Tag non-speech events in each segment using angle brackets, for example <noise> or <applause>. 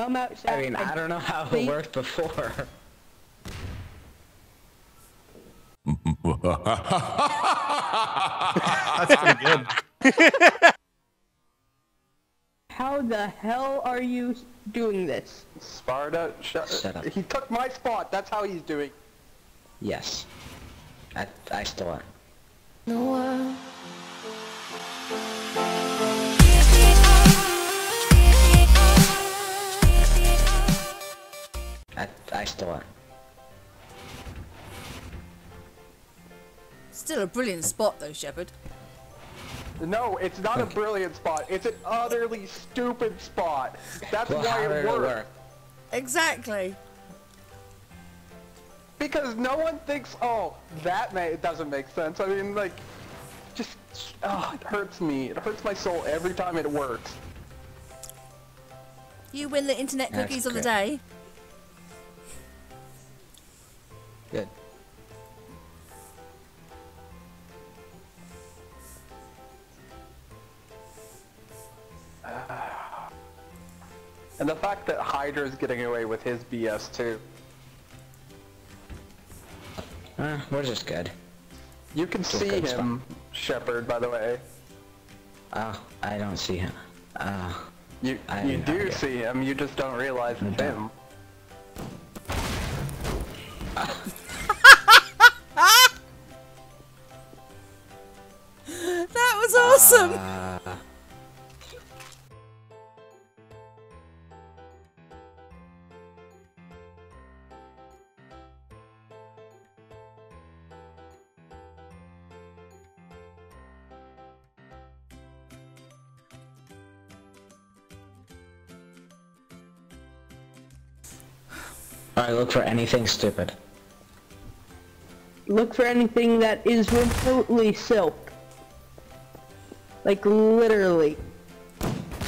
Come outside. I mean, I don't know how it worked before. That's pretty good. <laughs> How the hell are you doing this? Sparta, shut, Shut up. He took my spot. That's how he's doing. Yes. I, I stole it. I, uh, I stole it. Still a brilliant spot though, Shepard. No, it's not a brilliant spot. It's an utterly stupid spot. That's Well, why how did it it worked. work? Exactly. Because no one thinks, oh, that may it doesn't make sense. I mean, like, just, oh, it hurts me. It hurts my soul every time it works. You win the internet That's cookies of the good. day. Good. And the fact that Hydra's getting away with his BS too. Uh, we're just good. You can Just see good him, Shepard, by the way. Oh, I don't see him. Uh, You I you do idea. see him, you just don't realize it's him. <laughs> awesome. uh, Alright, look for anything stupid. Look for anything that is remotely silk. Like literally.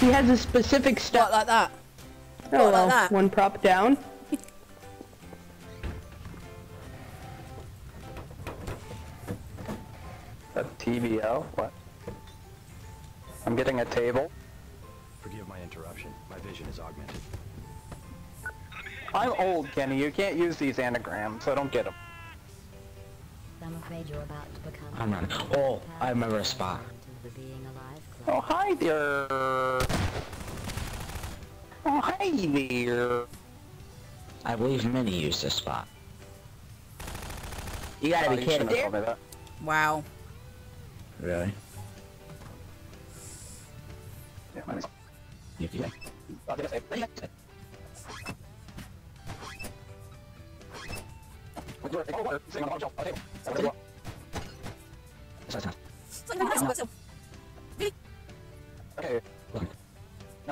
He has a specific What stuff. like that? Oh like well, that? one prop down. A TVL? What? I'm getting a table. Forgive my interruption. My vision is augmented. I'm old, Kenny. You can't use these anagrams, so I don't get them. I'm afraid you're about to become. I'm running. Oh, I remember a spot. To the being alive club. Oh, hi there. Oh, hi there. I believe Minnie used this spot. You gotta Oh, be you kidding shouldn't have me. told me that. Wow. Really? Yeah,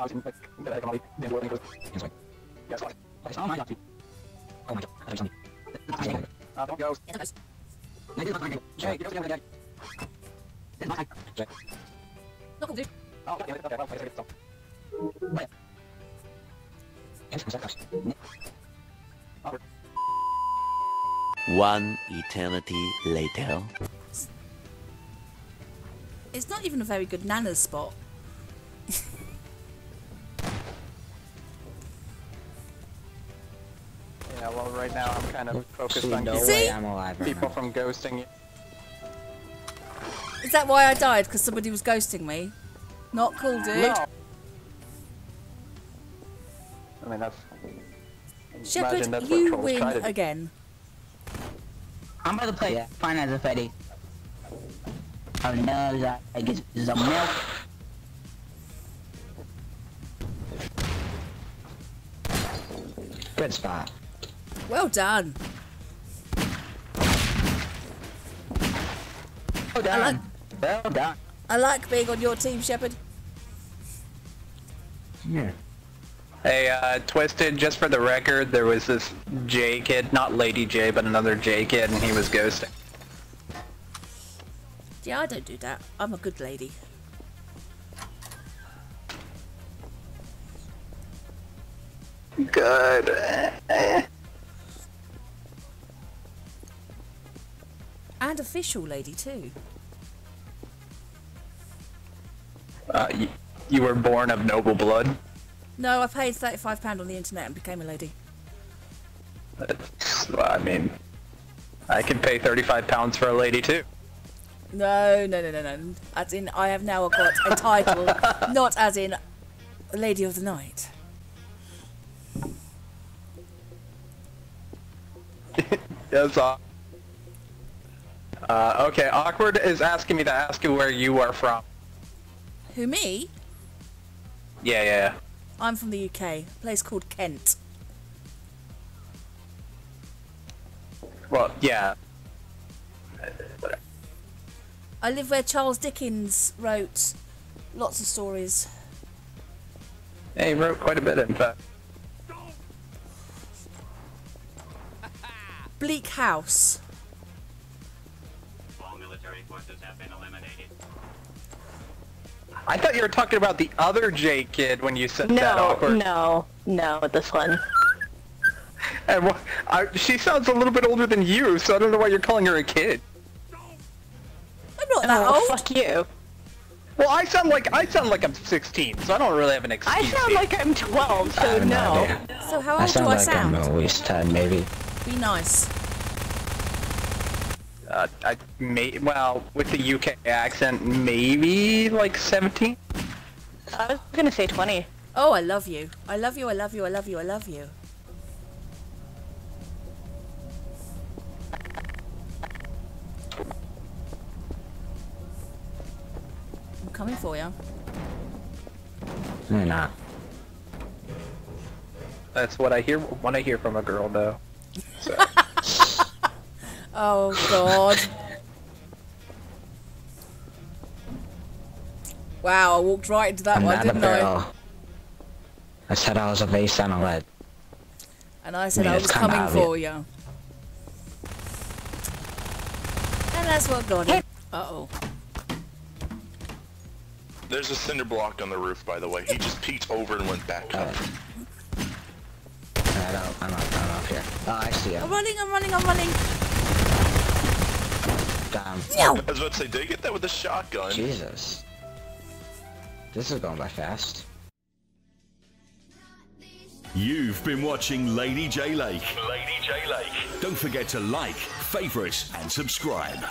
No, I was in, like, the egg on the- the boiling goes- Here's my- Yeah, it's fine. Oh my god. My god. There's something. Uh, don't go. I did not find it. Jay, you go to the other guy. It's my- Jay. Oh, okay, okay, well, I guess I get some. Yes, I'm sorry. Onward. One eternity later. It's not even a very good Nana's spot. Right now I'm kind of focused See, on no keeping See? way I'm alive right people now. from ghosting you. Is that why I died? Because somebody was ghosting me? Not cool, dude. No. I mean, that's... Shepherd, that's you win to again. I'm about to play Yeah. Fine as a Freddy. Oh no, that I guess is a milk. Good spot. Well done. Well done. Well done. I like being on your team, Shepard. Yeah. Hey, uh, Twisted, just for the record, there was this J kid, not Lady J, but another J kid, and he was ghosting. Yeah, I don't do that. I'm a good lady. Good. And official lady, too. Uh, you, you were born of noble blood. No, I paid £35 on the internet and became a lady. That's, well, I mean, I could pay 35 pounds for a lady too. No, no, no, no, no. As in, I have now got a title, <laughs> not as in Lady of the Night. <laughs> Yes. Uh, uh, okay, awkward is asking me to ask you where you are from. Who, me? Yeah, yeah. I'm from the UK, a place called Kent. Well, yeah. I live where Charles Dickens wrote lots of stories. Yeah, he wrote quite a bit, in fact. Bleak House. All military forces have been eliminated. I thought you were talking about the other J kid when you said that No, awkward. no, no, this one. <laughs> And wh- I, she sounds a little bit older than you, so I don't know why you're calling her a kid. I'm not that Oh, old. fuck you. Well, I sound like I sound like I'm 16, so I don't really have an excuse. I sound like I'm 12, so no no. idea. So how I old do I like sound? I'm at least 10, maybe. Be nice. Uh, I may well with the UK accent, maybe like 17. I was gonna say 20. Oh, I love you. I love you, I love you, I love you, I love you. I'm coming for you. No, not. That's what I hear when I hear from a girl, though. <laughs> Oh, God. wow, I walked right into that I'm one, didn't I? I said I was a base on a lead. And I said I mean, I was coming for you. And that's what got it. Uh-oh. There's a cinder block on the roof, by the way. He just peeked over and went back up. I don't, I'm not, I'm off here. Oh, I see I'm running, I'm running, I'm running. Down. No! I was about to say, did he get that with a shotgun? Jesus. This is going by fast. You've been watching Lady J Lake. Lady J Lake. Don't forget to like, favorite, and subscribe.